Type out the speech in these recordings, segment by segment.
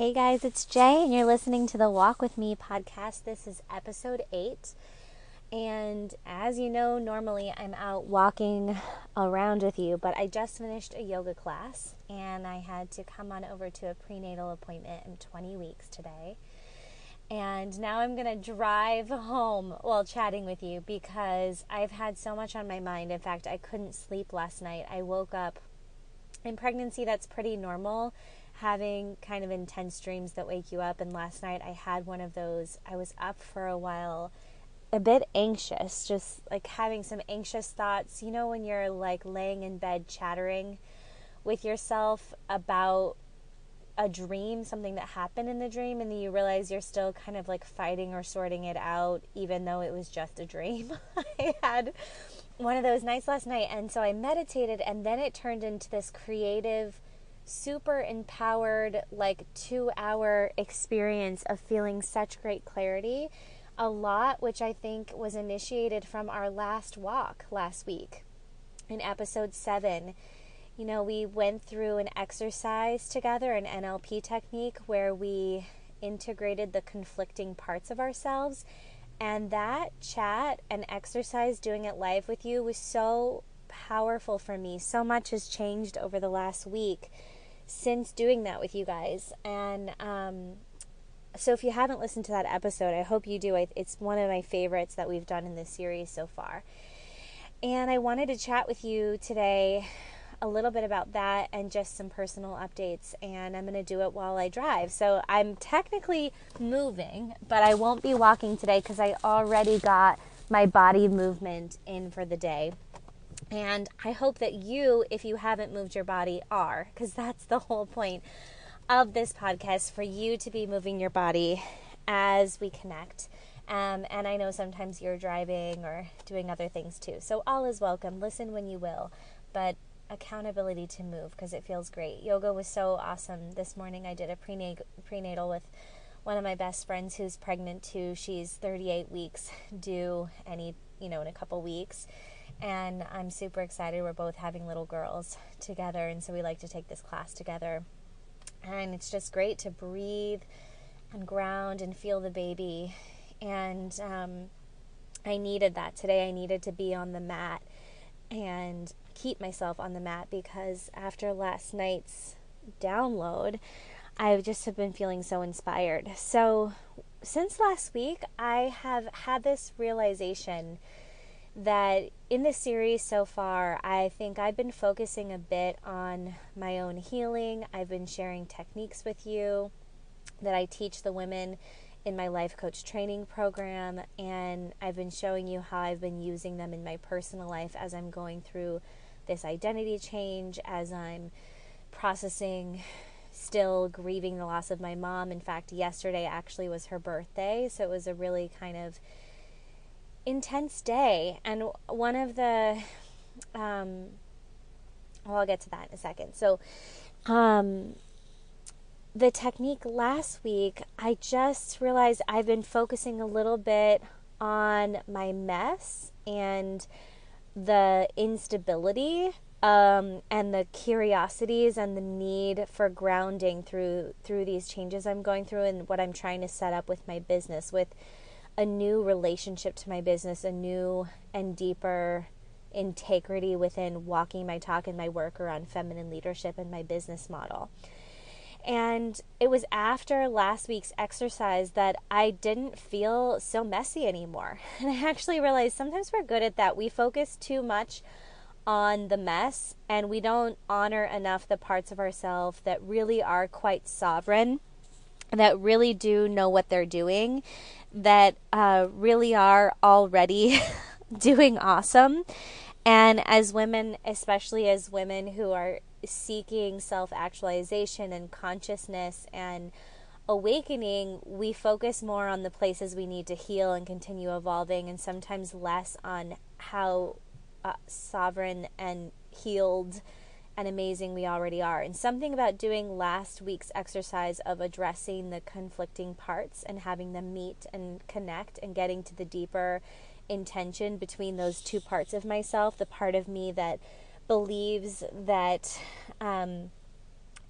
Hey guys, it's Jay, and you're listening to the Walk With Me podcast. This is episode eight. And as you know, normally I'm out walking around with you, but I just finished a yoga class and I had to come on over to a prenatal appointment in 20 weeks today. And now I'm going to drive home while chatting with you because I've had so much on my mind. In fact, I couldn't sleep last night. I woke up in pregnancy, that's pretty normal having kind of intense dreams that wake you up. And last night I had one of those. I was up for a while, a bit anxious, just like having some anxious thoughts. You know, when you're like laying in bed chattering with yourself about a dream, something that happened in the dream, and then you realize you're still kind of like fighting or sorting it out, even though it was just a dream. I had one of those nights last night, and so I meditated, and then it turned into this creative super empowered, like two hour experience of feeling such great clarity. A lot, which I think was initiated from our last walk last week in episode seven. You know, we went through an exercise together, an NLP technique, where we integrated the conflicting parts of ourselves. And that chat and exercise, doing it live with you, was so powerful for me. So much has changed over the last week since doing that with you guys. And um, so if you haven't listened to that episode, I hope you do. It's one of my favorites that we've done in this series so far. And I wanted to chat with you today a little bit about that and just some personal updates. And I'm going to do it while I drive. So I'm technically moving, but I won't be walking today because I already got my body movement in for the day. And I hope that you, if you haven't moved your body, are, because that's the whole point of this podcast for you to be moving your body as we connect. Um, and I know sometimes you're driving or doing other things too. So all is welcome. Listen when you will, but accountability to move because it feels great. Yoga was so awesome. This morning I did a prenatal, prenatal with one of my best friends who's pregnant too. She's 38 weeks due any, you know, in a couple weeks and I'm super excited. We're both having little girls together, and so we like to take this class together. And it's just great to breathe and ground and feel the baby. And um, I needed that today. I needed to be on the mat and keep myself on the mat because after last night's download, I just have been feeling so inspired. So, since last week, I have had this realization that in this series so far, I think I've been focusing a bit on my own healing. I've been sharing techniques with you that I teach the women in my life coach training program, and I've been showing you how I've been using them in my personal life as I'm going through this identity change, as I'm processing still grieving the loss of my mom. In fact, yesterday actually was her birthday, so it was a really kind of intense day. And one of the, um, well, I'll get to that in a second. So, um, the technique last week, I just realized I've been focusing a little bit on my mess and the instability um, and the curiosities and the need for grounding through through these changes I'm going through and what I'm trying to set up with my business with a new relationship to my business, a new and deeper integrity within walking my talk and my work around feminine leadership and my business model. And it was after last week's exercise that I didn't feel so messy anymore. And I actually realized sometimes we're good at that. We focus too much on the mess and we don't honor enough the parts of ourselves that really are quite sovereign, that really do know what they're doing, that uh, really are already doing awesome. And as women, especially as women who are seeking self actualization and consciousness and awakening, we focus more on the places we need to heal and continue evolving, and sometimes less on how uh, sovereign and healed and amazing we already are. And something about doing last week's exercise of addressing the conflicting parts and having them meet and connect and getting to the deeper intention between those two parts of myself the part of me that believes that um,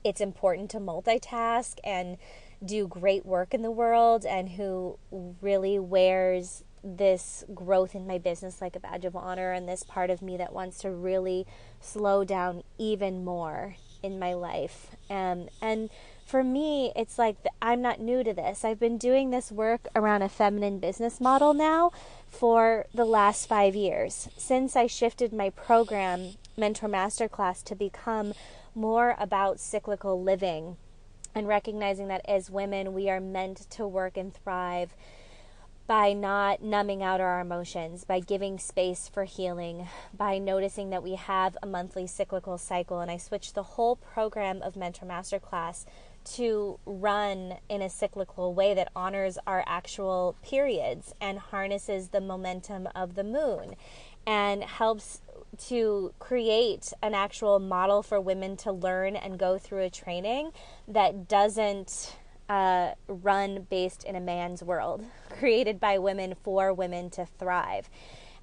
it's important to multitask and do great work in the world and who really wears this growth in my business like a badge of honor and this part of me that wants to really slow down even more in my life. Um, and for me, it's like I'm not new to this. I've been doing this work around a feminine business model now for the last five years. Since I shifted my program, Mentor Masterclass, to become more about cyclical living and recognizing that as women, we are meant to work and thrive by not numbing out our emotions, by giving space for healing, by noticing that we have a monthly cyclical cycle. And I switched the whole program of Mentor Masterclass to run in a cyclical way that honors our actual periods and harnesses the momentum of the moon and helps to create an actual model for women to learn and go through a training that doesn't uh, run based in a man's world, created by women for women to thrive.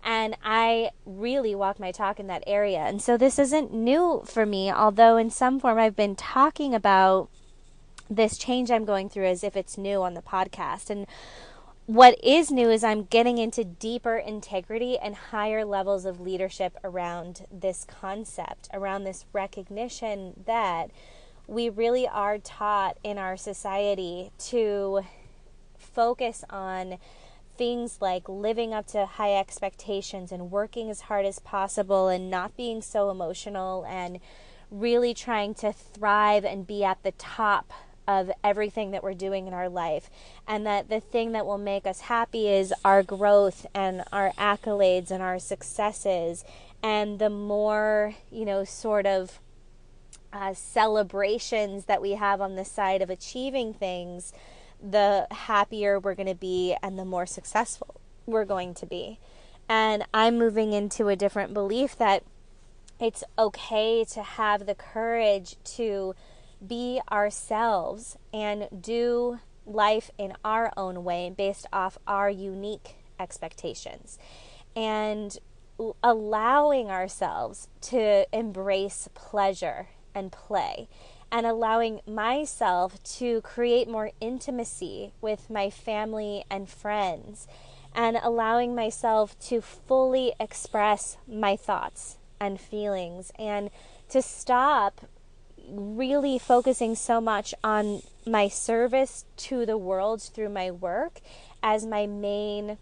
And I really walk my talk in that area. And so this isn't new for me, although in some form I've been talking about this change I'm going through as if it's new on the podcast. And what is new is I'm getting into deeper integrity and higher levels of leadership around this concept, around this recognition that we really are taught in our society to focus on things like living up to high expectations and working as hard as possible and not being so emotional and really trying to thrive and be at the top of everything that we're doing in our life. And that the thing that will make us happy is our growth and our accolades and our successes. And the more, you know, sort of uh, celebrations that we have on the side of achieving things, the happier we're going to be and the more successful we're going to be. And I'm moving into a different belief that it's okay to have the courage to be ourselves and do life in our own way based off our unique expectations. And allowing ourselves to embrace pleasure and play and allowing myself to create more intimacy with my family and friends and allowing myself to fully express my thoughts and feelings and to stop really focusing so much on my service to the world through my work as my main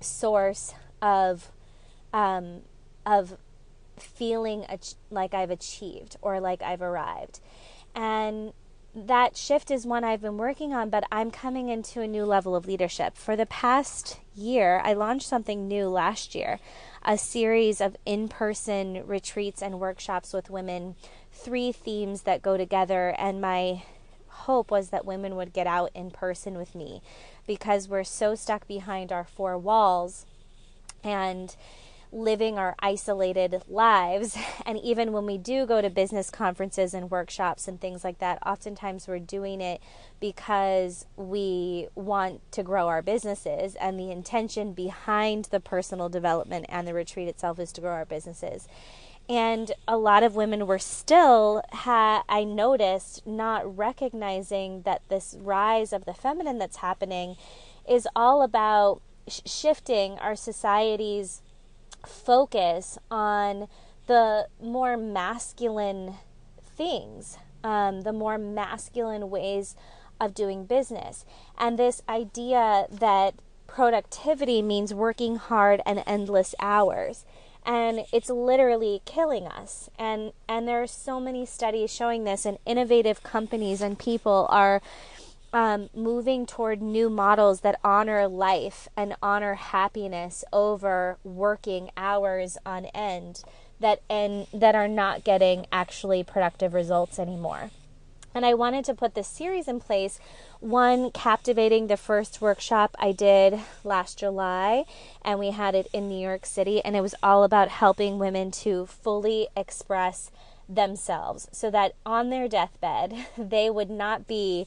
source of um, of feeling like I've achieved or like I've arrived. And that shift is one I've been working on, but I'm coming into a new level of leadership. For the past year, I launched something new last year a series of in person retreats and workshops with women, three themes that go together. And my hope was that women would get out in person with me because we're so stuck behind our four walls. And living our isolated lives. And even when we do go to business conferences and workshops and things like that, oftentimes we're doing it because we want to grow our businesses. And the intention behind the personal development and the retreat itself is to grow our businesses. And a lot of women were still, ha- I noticed, not recognizing that this rise of the feminine that's happening is all about sh- shifting our society's focus on the more masculine things, um, the more masculine ways of doing business. And this idea that productivity means working hard and endless hours. And it's literally killing us. And and there are so many studies showing this and innovative companies and people are um, moving toward new models that honor life and honor happiness over working hours on end that and that are not getting actually productive results anymore. And I wanted to put this series in place. One, captivating the first workshop I did last July, and we had it in New York City, and it was all about helping women to fully express themselves so that on their deathbed, they would not be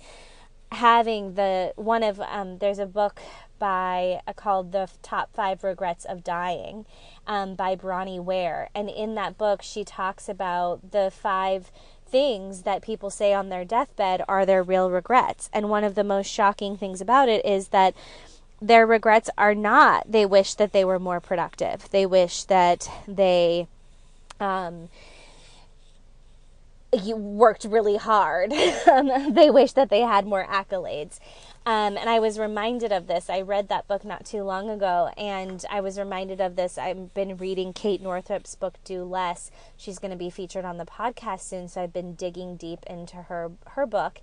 having the one of um, there's a book by uh, called the top five regrets of dying um, by Bronnie Ware and in that book she talks about the five things that people say on their deathbed are their real regrets. And one of the most shocking things about it is that their regrets are not they wish that they were more productive. They wish that they um, you worked really hard. They wish that they had more accolades. Um, and I was reminded of this. I read that book not too long ago, and I was reminded of this. I've been reading Kate Northrup's book, Do Less. She's going to be featured on the podcast soon, so I've been digging deep into her her book.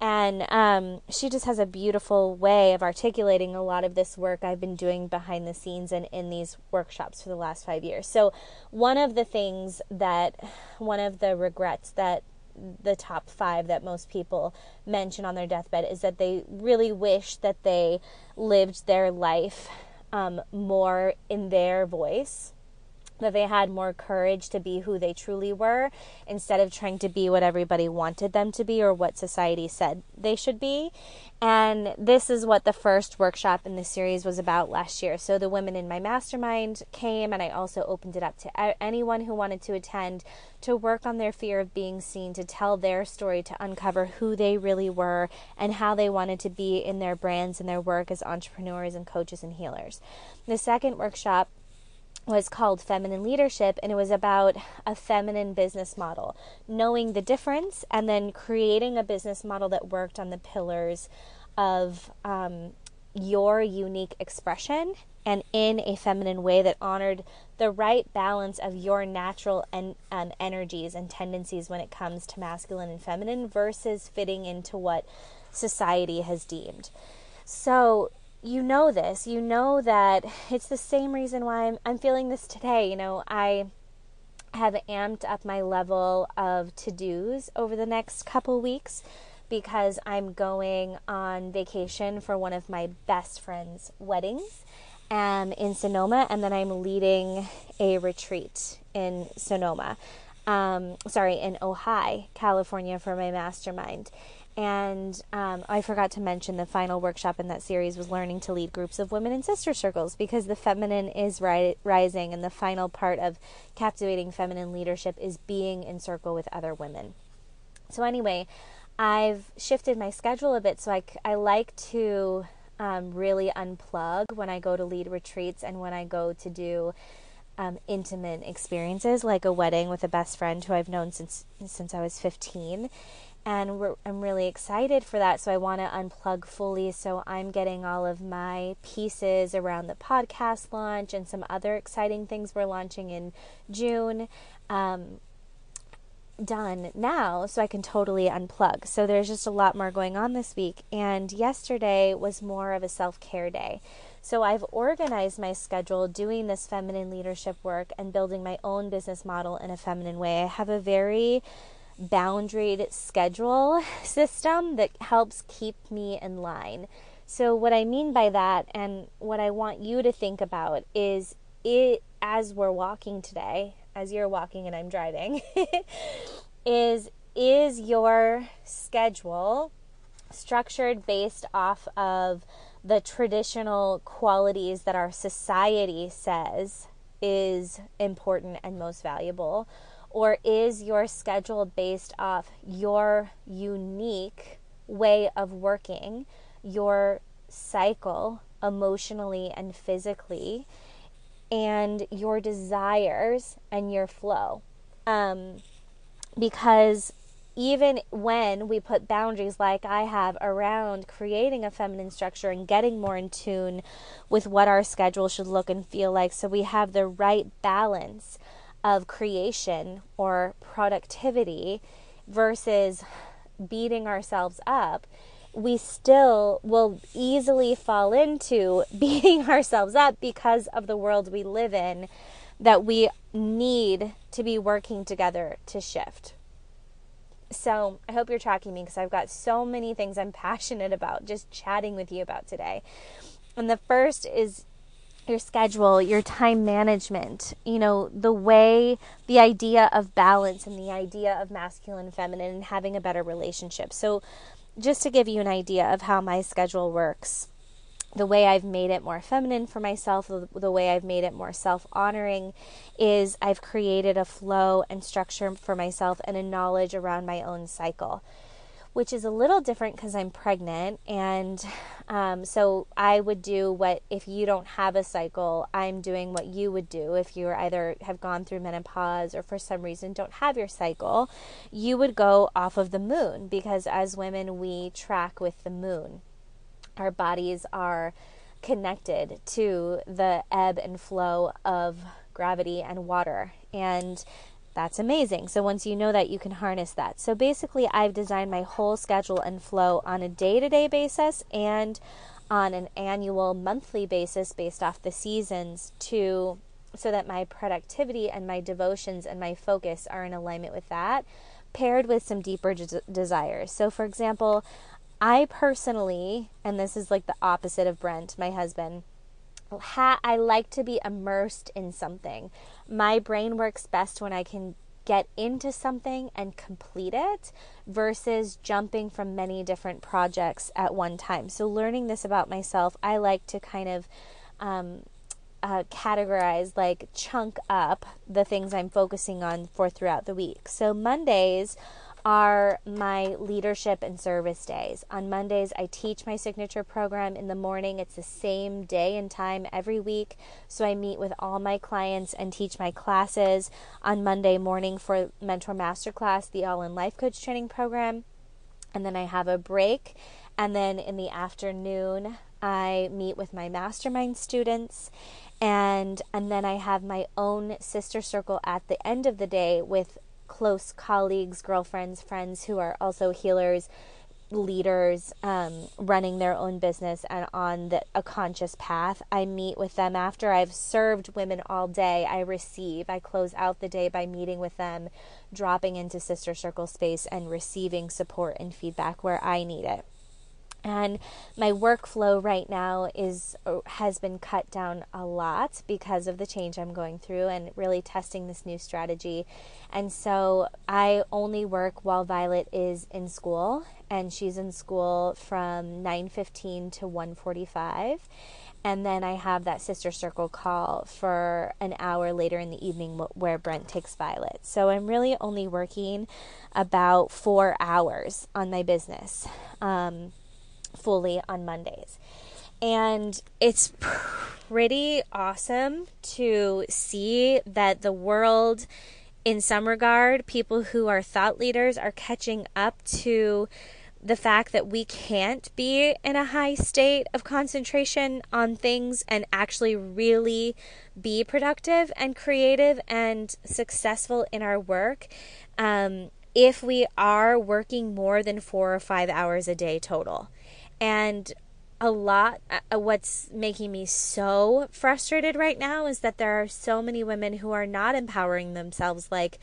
And um, she just has a beautiful way of articulating a lot of this work I've been doing behind the scenes and in these workshops for the last five years. So, one of the things that, one of the regrets that the top five that most people mention on their deathbed is that they really wish that they lived their life um, more in their voice that they had more courage to be who they truly were instead of trying to be what everybody wanted them to be or what society said they should be. And this is what the first workshop in the series was about last year. So the women in my mastermind came, and I also opened it up to anyone who wanted to attend to work on their fear of being seen, to tell their story, to uncover who they really were and how they wanted to be in their brands and their work as entrepreneurs and coaches and healers. The second workshop was called Feminine Leadership, and it was about a feminine business model, knowing the difference, and then creating a business model that worked on the pillars of um, your unique expression and in a feminine way that honored the right balance of your natural en- um, energies and tendencies when it comes to masculine and feminine versus fitting into what society has deemed. So, you know this. You know that it's the same reason why I'm, I'm feeling this today. You know, I have amped up my level of to dos over the next couple weeks because I'm going on vacation for one of my best friend's weddings um, in Sonoma, and then I'm leading a retreat in Sonoma. Um, sorry, in Ojai, California for my mastermind. And um, I forgot to mention the final workshop in that series was learning to lead groups of women in sister circles because the feminine is ri- rising, and the final part of captivating feminine leadership is being in circle with other women. So, anyway, I've shifted my schedule a bit, so I, I like to um, really unplug when I go to lead retreats and when I go to do um, intimate experiences like a wedding with a best friend who I've known since since I was 15 and I'm really excited for that. So I want to unplug fully. So I'm getting all of my pieces around the podcast launch and some other exciting things we're launching in June um, done now so I can totally unplug. So there's just a lot more going on this week. And yesterday was more of a self care day. So I've organized my schedule doing this feminine leadership work and building my own business model in a feminine way. I have a very boundaried schedule system that helps keep me in line. So, what I mean by that, and what I want you to think about, is it as we're walking today, as you're walking and I'm driving, is is your schedule structured based off of the traditional qualities that our society says is important and most valuable? Or is your schedule based off your unique way of working, your cycle emotionally and physically, and your desires and your flow? Um, because even when we put boundaries like I have around creating a feminine structure and getting more in tune with what our schedule should look and feel like, so we have the right balance of creation or productivity versus beating ourselves up, we still will easily fall into beating ourselves up because of the world we live in that we need to be working together to shift. So, I hope you're tracking me because I've got so many things I'm passionate about just chatting with you about today. And the first is your schedule, your time management, you know, the way, the idea of balance and the idea of masculine, feminine, and having a better relationship. So, just to give you an idea of how my schedule works, the way I've made it more feminine for myself, the, the way I've made it more self honoring, is I've created a flow and structure for myself and a knowledge around my own cycle, which is a little different because I'm pregnant. And um, so I would do what, if you don't have a cycle, I'm doing what you would do if you either have gone through menopause or for some reason don't have your cycle. You would go off of the moon because as women, we track with the moon our bodies are connected to the ebb and flow of gravity and water. And that's amazing. So once you know that, you can harness that. So basically, I've designed my whole schedule and flow on a day to day basis and on an annual monthly basis based off the seasons to so that my productivity and my devotions and my focus are in alignment with that paired with some deeper des- desires. So for example, I personally, and this is like the opposite of Brent, my husband, ha- I like to be immersed in something. My brain works best when I can get into something and complete it versus jumping from many different projects at one time. So, learning this about myself, I like to kind of um, uh, categorize, like chunk up the things I'm focusing on for throughout the week. So, Mondays are my leadership and service days. On Mondays, I teach my signature program in the morning. It's the same day and time every week. So I meet with all my clients and teach my classes on Monday morning for Mentor Masterclass, the All in Life Coach Training Program. And then I have a break. And then in the afternoon, I meet with my mastermind students and and then I have my own sister circle at the end of the day with close colleagues, girlfriends, friends who are also healers, leaders, um, running their own business and on the, a conscious path. I meet with them after I've served women all day. I receive, I close out the day by meeting with them, dropping into Sister Circle space and receiving support and feedback where I need it and my workflow right now is uh, has been cut down a lot because of the change I'm going through and really testing this new strategy. And so I only work while Violet is in school and she's in school from 9:15 to 1:45 and then I have that sister circle call for an hour later in the evening where Brent takes Violet. So I'm really only working about 4 hours on my business. Um, fully on Mondays. And it's pretty awesome to see that the world, in some regard, people who are thought leaders are catching up to the fact that we can't be in a high state of concentration on things and actually really be productive and creative and successful in our work um, if we are working more than four or five hours a day total. And a lot uh, what's making me so frustrated right now is that there are so many women who are not empowering themselves like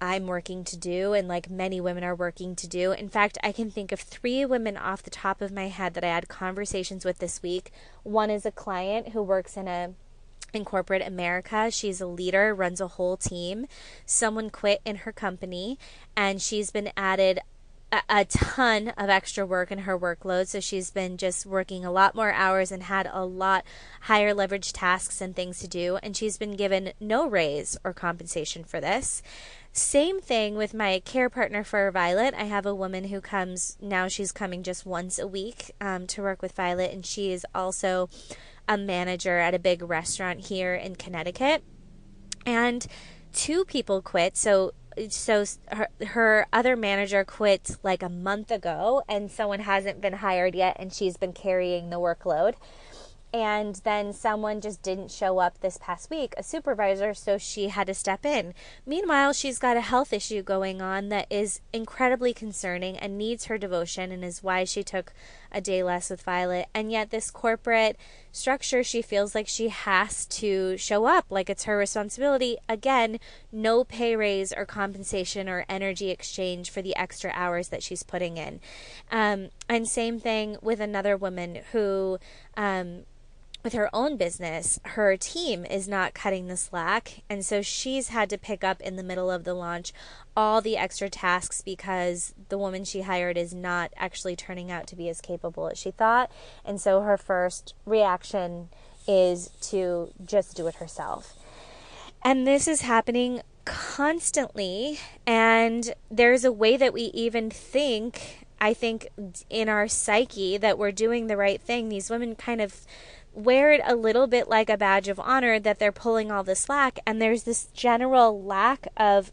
I'm working to do and like many women are working to do. In fact, I can think of 3 women off the top of my head that I had conversations with this week. One is a client who works in a in corporate America. She's a leader, runs a whole team. Someone quit in her company and she's been added a, ton of extra work in her workload. So she's been just working a lot more hours and had a lot higher leverage tasks and things to do. And she's been given no raise or compensation for this. Same thing with my care partner for Violet. I have a woman who comes now, she's coming just once a week um, to work with Violet, and she is also a manager at a big restaurant here in Connecticut. And two people quit. So so her, her other manager quit like a month ago and someone hasn't been hired yet and she's been carrying the workload and then someone just didn't show up this past week, a supervisor, so she had to step in. Meanwhile, she's got a health issue going on that is incredibly concerning and needs her devotion, and is why she took a day less with Violet. And yet, this corporate structure, she feels like she has to show up, like it's her responsibility. Again, no pay raise or compensation or energy exchange for the extra hours that she's putting in. Um, and same thing with another woman who. Um, with her own business, her team is not cutting the slack. And so she's had to pick up in the middle of the launch all the extra tasks because the woman she hired is not actually turning out to be as capable as she thought. And so her first reaction is to just do it herself. And this is happening constantly. And there's a way that we even think, I think, in our psyche that we're doing the right thing. These women kind of wear it a little bit like a badge of honor that they're pulling all the slack. And there's this general lack of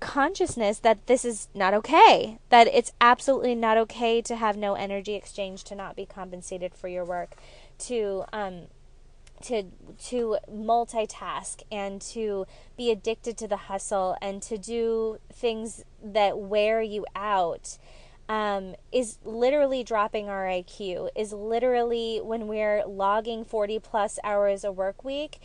consciousness that this is not okay, that it's absolutely not okay to have no energy exchange, to not be compensated for your work, to um, to to multitask and to be addicted to the hustle and to do things that wear you out um, is literally dropping our IQ, is literally when we're logging 40 plus hours a work week,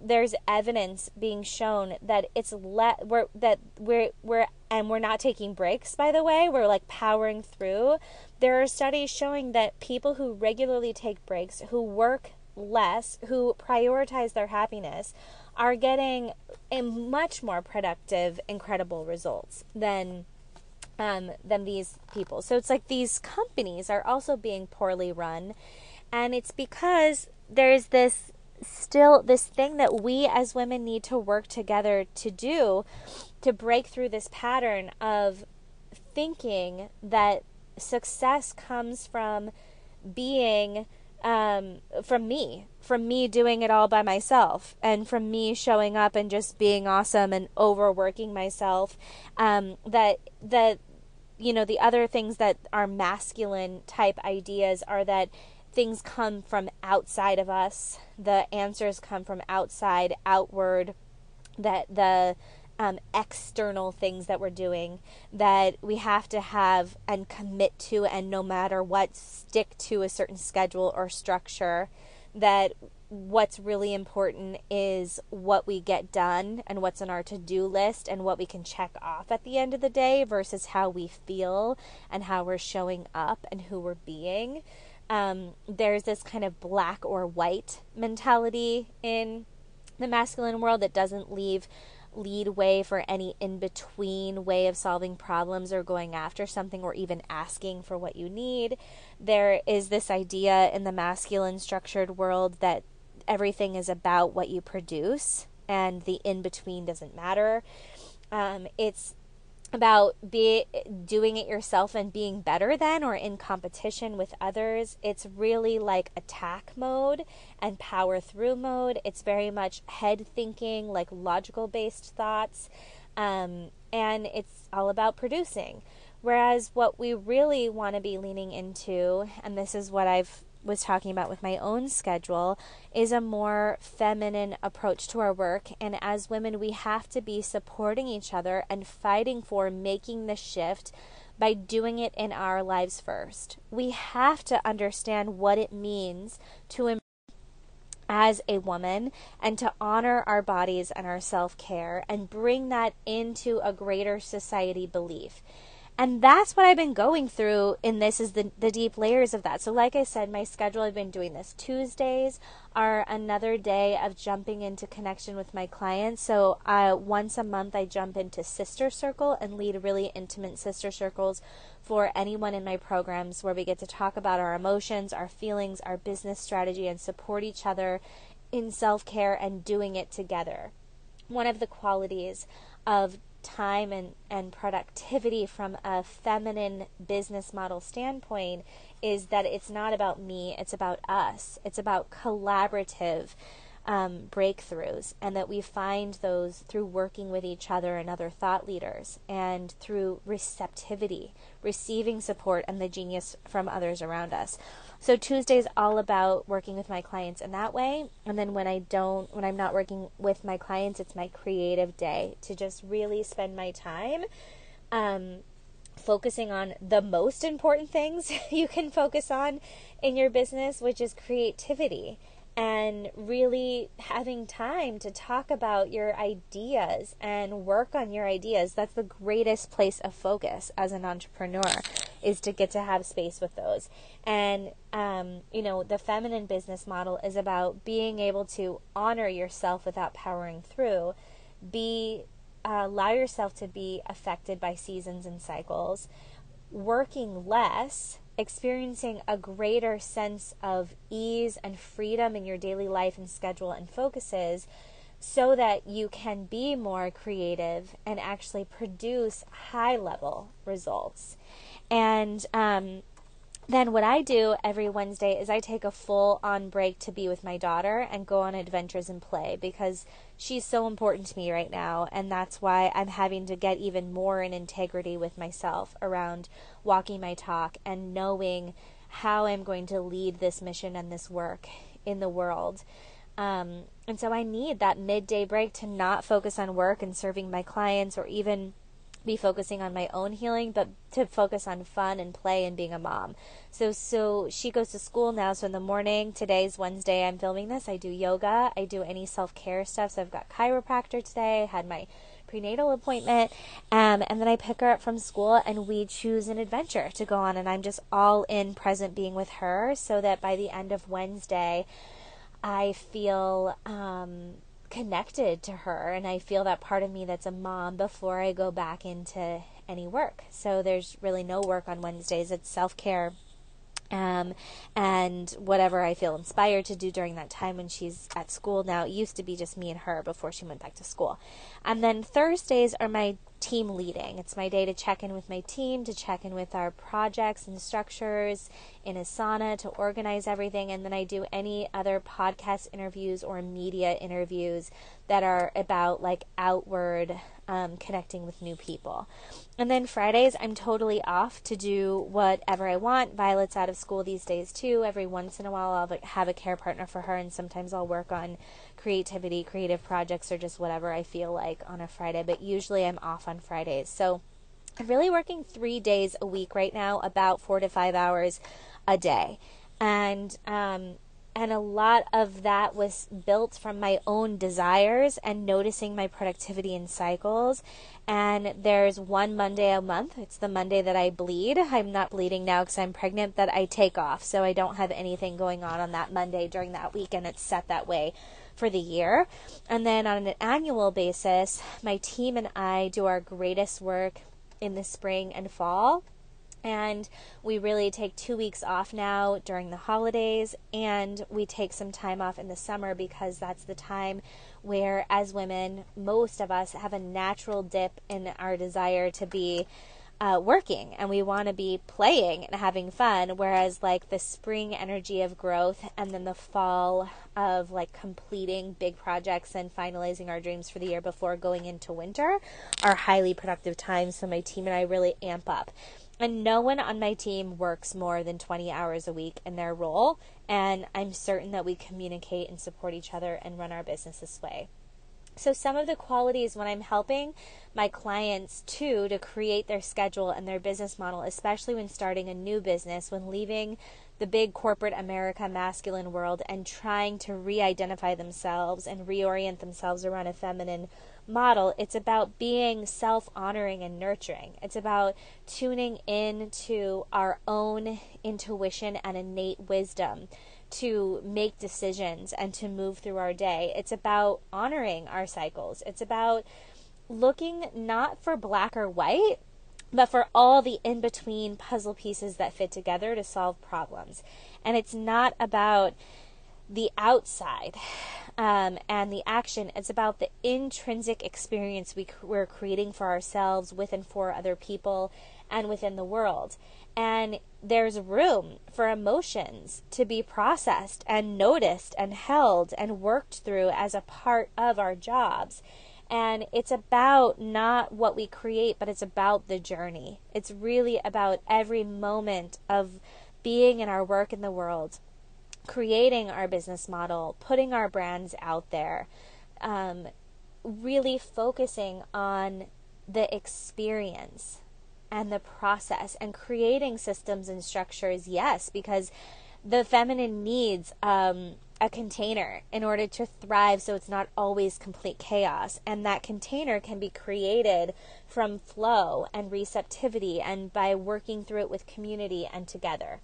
there's evidence being shown that it's let we're that we're we're and we're not taking breaks by the way we're like powering through. There are studies showing that people who regularly take breaks who work less who prioritize their happiness are getting a much more productive incredible results than um, than these people. So it's like these companies are also being poorly run. And it's because there's this still this thing that we as women need to work together to do to break through this pattern of thinking that success comes from being um, from me, from me doing it all by myself, and from me showing up and just being awesome and overworking myself. Um, that that you know the other things that are masculine type ideas are that things come from outside of us, the answers come from outside, outward. That the um, external things that we're doing that we have to have and commit to, and no matter what, stick to a certain schedule or structure. That what's really important is what we get done and what's on our to do list and what we can check off at the end of the day versus how we feel and how we're showing up and who we're being. Um, there's this kind of black or white mentality in the masculine world that doesn't leave lead way for any in between way of solving problems or going after something or even asking for what you need. There is this idea in the masculine structured world that everything is about what you produce and the in between doesn't matter. Um, it's about be doing it yourself and being better than or in competition with others. It's really like attack mode and power through mode. It's very much head thinking, like logical based thoughts. Um, and it's all about producing. Whereas what we really want to be leaning into, and this is what I've was talking about with my own schedule is a more feminine approach to our work. And as women, we have to be supporting each other and fighting for making the shift by doing it in our lives first. We have to understand what it means to as a woman and to honor our bodies and our self care and bring that into a greater society belief and that's what I've been going through in this is the the deep layers of that. So like I said, my schedule I've been doing this. Tuesdays are another day of jumping into connection with my clients. So uh, once a month I jump into sister circle and lead really intimate sister circles for anyone in my programs where we get to talk about our emotions, our feelings, our business strategy and support each other in self-care and doing it together. One of the qualities of time and, and productivity from a feminine business model standpoint is that it's not about me, it's about us. It's about collaborative um, breakthroughs, and that we find those through working with each other and other thought leaders, and through receptivity, receiving support and the genius from others around us. So Tuesday is all about working with my clients in that way. And then when I don't, when I'm not working with my clients, it's my creative day to just really spend my time um, focusing on the most important things you can focus on in your business, which is creativity and really having time to talk about your ideas and work on your ideas. That's the greatest place of focus as an entrepreneur is to get to have space with those. And, um, you know, the feminine business model is about being able to honor yourself without powering through, be, uh, allow yourself to be affected by seasons and cycles, working less, experiencing a greater sense of ease and freedom in your daily life and schedule and focuses so that you can be more creative and actually produce high level results. And um, then what I do every Wednesday is I take a full on break to be with my daughter and go on adventures and play because she's so important to me right now. And that's why I'm having to get even more in integrity with myself around walking my talk and knowing how I'm going to lead this mission and this work in the world. Um, and so I need that midday break to not focus on work and serving my clients or even be focusing on my own healing, but to focus on fun and play and being a mom. So so she goes to school now. So in the morning, today's Wednesday, I'm filming this. I do yoga. I do any self care stuff. So I've got chiropractor today. I had my prenatal appointment, um, and then I pick her up from school and we choose an adventure to go on. And I'm just all in present being with her, so that by the end of Wednesday. I feel um, connected to her, and I feel that part of me that's a mom before I go back into any work. So there's really no work on Wednesdays. It's self care. Um, and whatever I feel inspired to do during that time when she's at school now. It used to be just me and her before she went back to school. And then Thursdays are my team leading. It's my day to check in with my team, to check in with our projects and structures in Asana, to organize everything. And then I do any other podcast interviews or media interviews that are about like outward um, connecting with new people. And then Fridays, I'm totally off to do whatever I want. Violet's out of school these days too. Every once in a while, I'll have a care partner for her, and sometimes I'll work on creativity, creative projects, or just whatever I feel like on a Friday. But usually I'm off on Fridays. So I'm really working three days a week right now, about four to five hours a day. And um, and a lot of that was built from my own desires and noticing my productivity in cycles. And there's one Monday a month. It's the Monday that I bleed. I'm not bleeding now because I'm pregnant, that I take off. So I don't have anything going on on that Monday during that week, and it's set that way for the year. And then on an annual basis, my team and I do our greatest work in the spring and fall. And we really take two weeks off now during the holidays, and we take some time off in the summer because that's the time where, as women, most of us have a natural dip in our desire to be uh, working and we want to be playing and having fun. Whereas, like the spring energy of growth and then the fall of like completing big projects and finalizing our dreams for the year before going into winter are highly productive times. So, my team and I really amp up. And no one on my team works more than 20 hours a week in their role. And I'm certain that we communicate and support each other and run our business this way. So, some of the qualities when I'm helping my clients too to create their schedule and their business model, especially when starting a new business, when leaving the big corporate America masculine world and trying to re identify themselves and reorient themselves around a feminine model, it's about being self honoring and nurturing. It's about tuning in to our own intuition and innate wisdom to make decisions and to move through our day. It's about honoring our cycles. It's about looking not for black or white, but for all the in between puzzle pieces that fit together to solve problems. And it's not about the outside um, and the action, it's about the intrinsic experience we, we're creating for ourselves, with and for other people, and within the world. And there's room for emotions to be processed and noticed and held and worked through as a part of our jobs. And it's about not what we create, but it's about the journey. It's really about every moment of being in our work in the world, creating our business model, putting our brands out there, um, really focusing on the experience and the process and creating systems and structures, yes, because the feminine needs um, a container in order to thrive so it's not always complete chaos. And that container can be created from flow and receptivity and by working through it with community and together.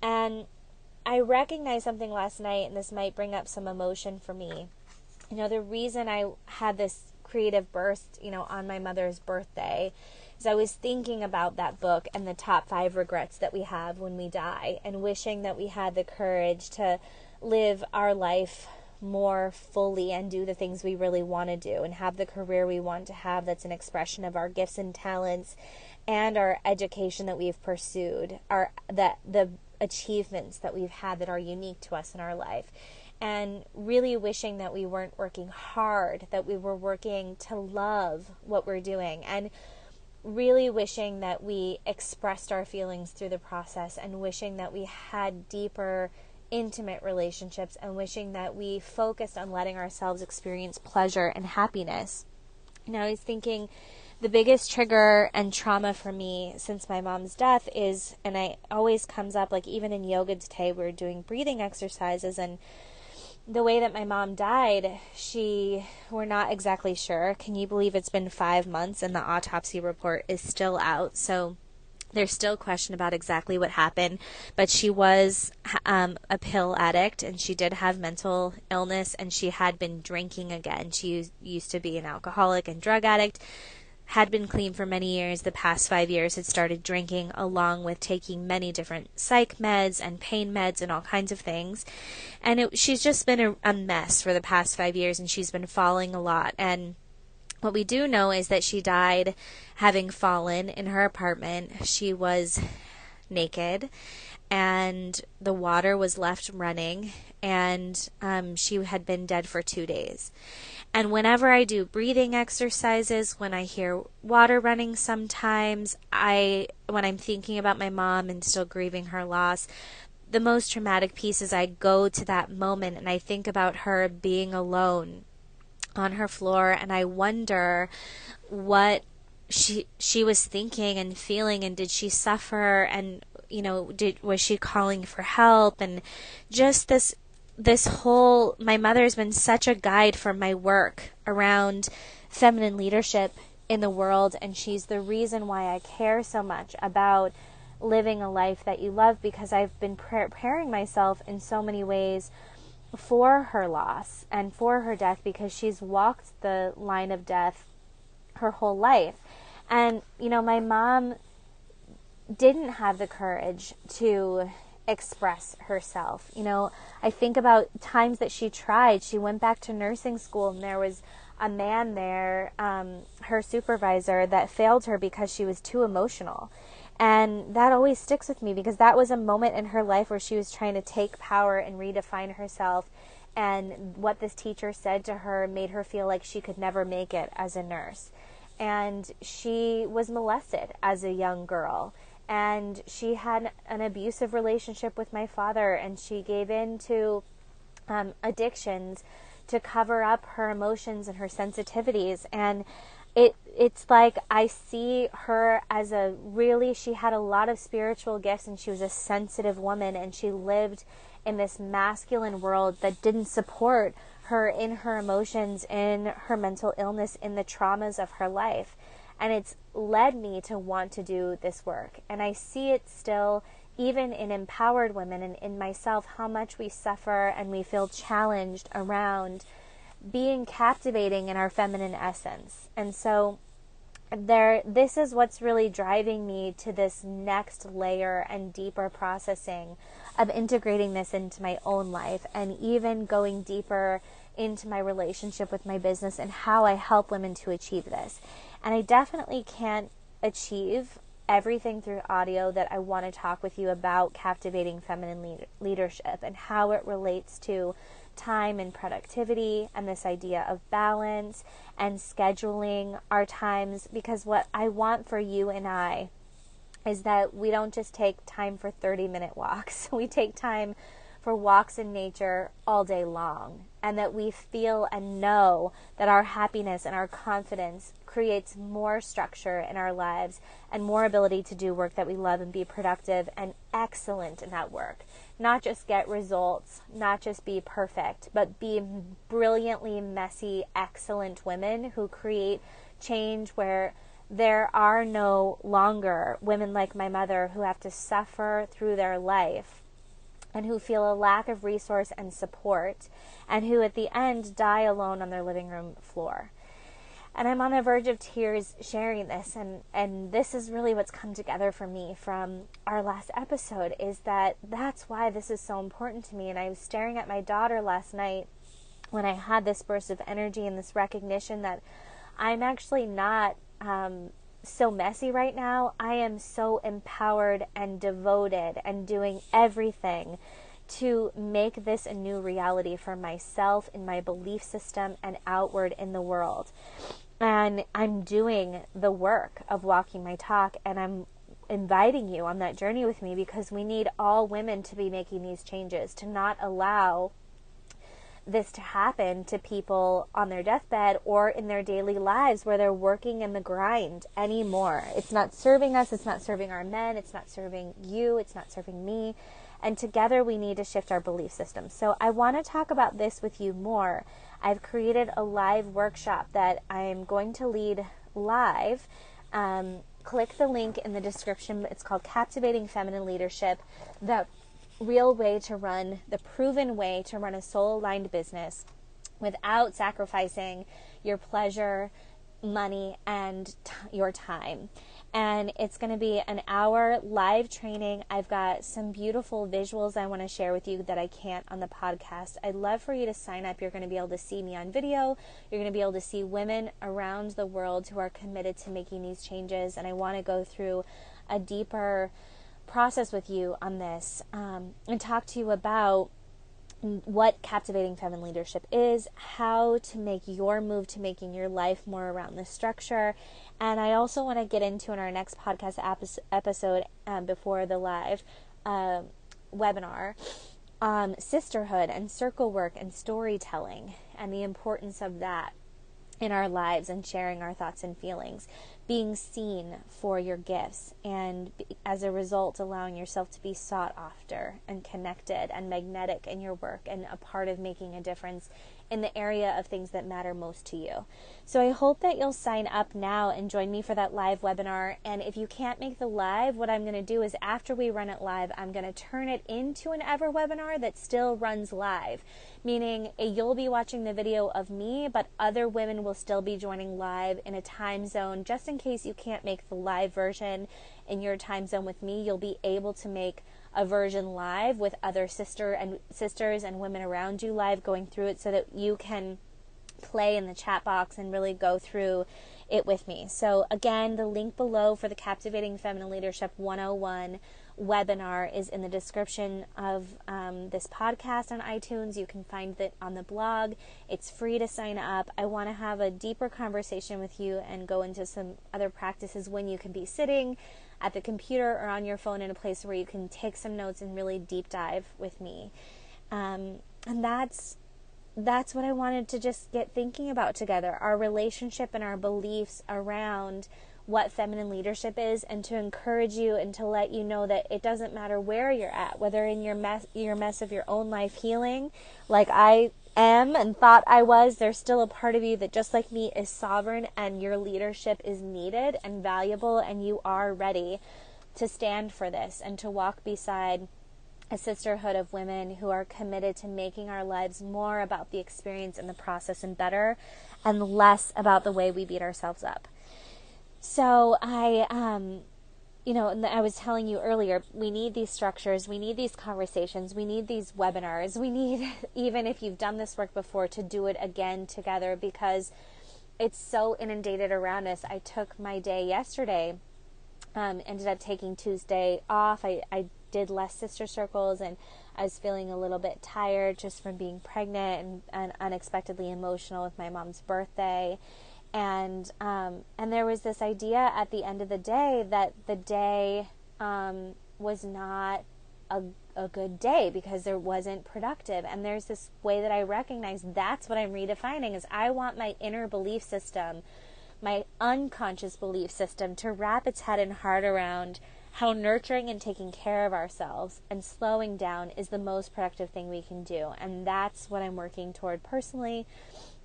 And I recognized something last night, and this might bring up some emotion for me. You know, the reason I had this creative burst, you know, on my mother's birthday is I was thinking about that book and the top five regrets that we have when we die and wishing that we had the courage to live our life more fully and do the things we really want to do and have the career we want to have that's an expression of our gifts and talents and our education that we've pursued our that the achievements that we've had that are unique to us in our life and really wishing that we weren't working hard that we were working to love what we're doing and really wishing that we expressed our feelings through the process and wishing that we had deeper intimate relationships and wishing that we focused on letting ourselves experience pleasure and happiness. Now, I was thinking the biggest trigger and trauma for me since my mom's death is, and I always comes up, like even in yoga today, we are doing breathing exercises and the way that my mom died, she we're not exactly sure. Can you believe it's been 5 months and the autopsy report is still out? So there's still question about exactly what happened, but she was um, a pill addict and she did have mental illness and she had been drinking again. She used to be an alcoholic and drug addict, had been clean for many years. The past five years had started drinking along with taking many different psych meds and pain meds and all kinds of things. And it, she's just been a, a mess for the past five years and she's been falling a lot. And what we do know is that she died having fallen in her apartment. She was naked, and the water was left running, and um, she had been dead for two days. And whenever I do breathing exercises, when I hear water running sometimes, I when I'm thinking about my mom and still grieving her loss, the most traumatic piece is I go to that moment and I think about her being alone on her floor and I wonder what she she was thinking and feeling and did she suffer and you know did was she calling for help and just this this whole my mother's been such a guide for my work around feminine leadership in the world and she's the reason why I care so much about living a life that you love because I've been preparing myself in so many ways for her loss and for her death because she's walked the line of death her whole life. And, you know, my mom didn't have the courage to express herself. You know, I think about times that she tried. She went back to nursing school and there was a man there, um, her supervisor, that failed her because she was too emotional. And that always sticks with me because that was a moment in her life where she was trying to take power and redefine herself. And what this teacher said to her made her feel like she could never make it as a nurse. And she was molested as a young girl. And she had an abusive relationship with my father, and she gave in to um, addictions to cover up her emotions and her sensitivities. And it it's like I see her as a really she had a lot of spiritual gifts and she was a sensitive woman and she lived in this masculine world that didn't support her in her emotions in her mental illness in the traumas of her life and it's led me to want to do this work and I see it still even in empowered women and in myself how much we suffer and we feel challenged around being captivating in our feminine essence. And so there this is what's really driving me to this next layer and deeper processing of integrating this into my own life and even going deeper into my relationship with my business and how I help women to achieve this. And I definitely can't achieve everything through audio that I want to talk with you about captivating feminine lead- leadership and how it relates to time and productivity and this idea of balance and scheduling our times because what I want for you and I is that we don't just take time for 30 minute walks. We take time for walks in nature all day long, and that we feel and know that our happiness and our confidence creates more structure in our lives and more ability to do work that we love and be productive and excellent in that work. Not just get results, not just be perfect, but be brilliantly messy, excellent women who create change where there are no longer women like my mother who have to suffer through their life and who feel a lack of resource and support, and who at the end die alone on their living room floor. And I'm on the verge of tears sharing this, and, and this is really what's come together for me from our last episode is that that's why this is so important to me. And I was staring at my daughter last night when I had this burst of energy and this recognition that I'm actually not um, so messy right now. I am so empowered and devoted and doing everything to make this a new reality for myself in my belief system and outward in the world. And I'm doing the work of walking my talk and I'm inviting you on that journey with me because we need all women to be making these changes, to not allow this to happen to people on their deathbed or in their daily lives where they're working in the grind anymore. It's not serving us, it's not serving our men, it's not serving you, it's not serving me. And together we need to shift our belief system. So I want to talk about this with you more. I've created a live workshop that I'm going to lead live. Um, click the link in the description. It's called Captivating Feminine Leadership. The real way to run, the proven way to run a soul aligned business without sacrificing your pleasure, money, and t- your time. And it's going to be an hour live training. I've got some beautiful visuals I want to share with you that I can't on the podcast. I'd love for you to sign up. You're going to be able to see me on video. You're going to be able to see women around the world who are committed to making these changes. And I want to go through a deeper process with you on this um, and talk to you about what captivating feminine leadership is, how to make your move to making your life more around the structure. And I also want to get into in our next podcast episode um, before the live uh, webinar um, sisterhood and circle work and storytelling and the importance of that in our lives and sharing our thoughts and feelings being seen for your gifts and as a result allowing yourself to be sought after and connected and magnetic in your work and a part of making a difference in the area of things that matter most to you. So I hope that you'll sign up now and join me for that live webinar. And if you can't make the live, what I'm going to do is after we run it live, I'm going to turn it into an EverWebinar that still runs live, meaning eh, you'll be watching the video of me, but other women will still be joining live in a time zone just in case you can't make the live version in your time zone with me. You'll be able to make a version live with other sister and sisters and women around you live going through it so that you can play in the chat box and really go through it with me. So again, the link below for the Captivating Feminine Leadership 101 webinar is in the description of um, this podcast on iTunes. You can find it on the blog. It's free to sign up. I want to have a deeper conversation with you and go into some other practices when you can be sitting at the computer or on your phone in a place where you can take some notes and really deep dive with me. Um, and that's that's what I wanted to just get thinking about together our relationship and our beliefs around what feminine leadership is and to encourage you and to let you know that it doesn't matter where you're at whether in your mess your mess of your own life healing like I am and thought I was, there's still a part of you that, just like me, is sovereign and your leadership is needed and valuable, and you are ready to stand for this and to walk beside a sisterhood of women who are committed to making our lives more about the experience and the process and better and less about the way we beat ourselves up. So I um you know, I was telling you earlier, we need these structures, we need these conversations, we need these webinars, we need, even if you've done this work before, to do it again together because it's so inundated around us. I took my day yesterday, um, ended up taking Tuesday off. I, I did less sister circles and I was feeling a little bit tired just from being pregnant and, and unexpectedly emotional with my mom's birthday and um, and there was this idea at the end of the day that the day um, was not a, a good day because there wasn't productive. And there's this way that I recognize that's what I'm redefining is I want my inner belief system, my unconscious belief system to wrap its head and heart around how nurturing and taking care of ourselves and slowing down is the most productive thing we can do. And that's what I'm working toward personally.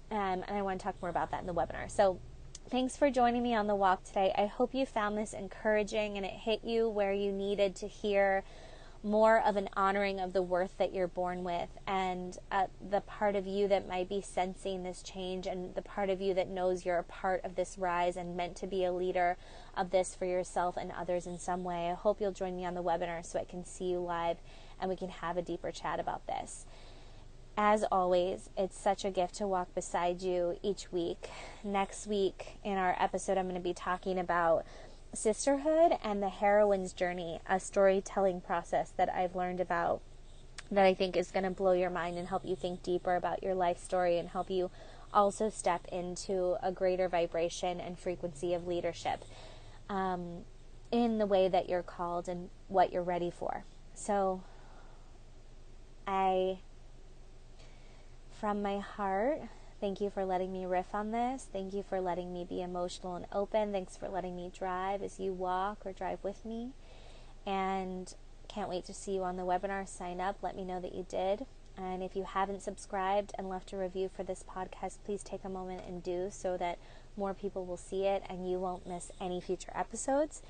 Um, and I want to talk more about that in the webinar. So Thanks for joining me on the walk today. I hope you found this encouraging and it hit you where you needed to hear more of an honoring of the worth that you're born with and uh, the part of you that might be sensing this change and the part of you that knows you're a part of this rise and meant to be a leader of this for yourself and others in some way. I hope you'll join me on the webinar so I can see you live and we can have a deeper chat about this. As always, it's such a gift to walk beside you each week. Next week, in our episode, I'm going to be talking about sisterhood and the heroine's journey, a storytelling process that I've learned about that I think is going to blow your mind and help you think deeper about your life story and help you also step into a greater vibration and frequency of leadership um, in the way that you're called and what you're ready for. So, I from my heart. Thank you for letting me riff on this. Thank you for letting me be emotional and open. Thanks for letting me drive as you walk or drive with me. And can't wait to see you on the webinar. Sign up. Let me know that you did. And if you haven't subscribed and left a review for this podcast, please take a moment and do so that more people will see it and you won't miss any future episodes.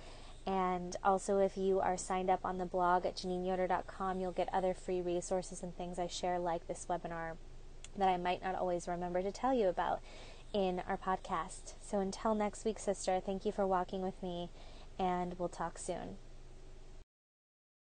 And also, if you are signed up on the blog at JeannineYoder.com, you'll get other free resources and things I share, like this webinar that I might not always remember to tell you about in our podcast. So until next week, sister, thank you for walking with me, and we'll talk soon.